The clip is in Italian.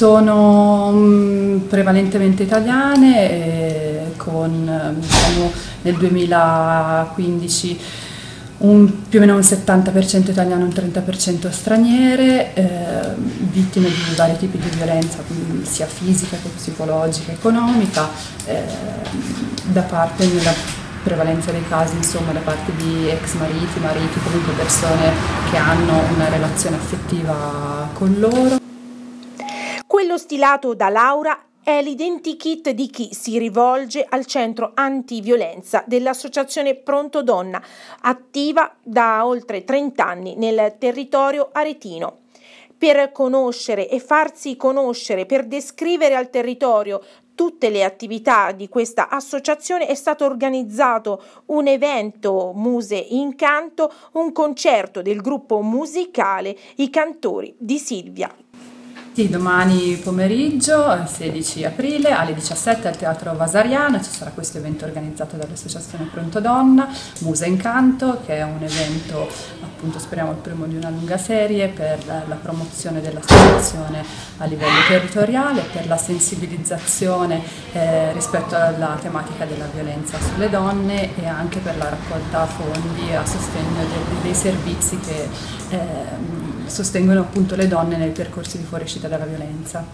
Sono mm, prevalentemente italiane, eh, con diciamo, nel 2015 un, più o meno un 70% italiano, un 30% straniere, eh, vittime di vari tipi di violenza, sia fisica che psicologica, economica, eh, da parte nella prevalenza dei casi insomma da parte di ex mariti, mariti, comunque persone che hanno una relazione affettiva con loro. Quello stilato da Laura è l'identikit di chi si rivolge al centro antiviolenza dell'associazione Pronto Donna, attiva da oltre 30 anni nel territorio aretino. Per conoscere e farsi conoscere, per descrivere al territorio tutte le attività di questa associazione è stato organizzato un evento Muse in Canto, un concerto del gruppo musicale I Cantori di Silvia sì, domani pomeriggio, 16 aprile, alle 17 al Teatro Vasariano ci sarà questo evento organizzato dall'Associazione Pronto Donna, Musa Incanto, che è un evento, appunto speriamo il primo di una lunga serie, per la promozione dell'associazione a livello territoriale, per la sensibilizzazione eh, rispetto alla tematica della violenza sulle donne e anche per la raccolta fondi a sostegno dei, dei servizi che eh, sostengono appunto le donne nei percorsi di fuoriuscita dalla violenza.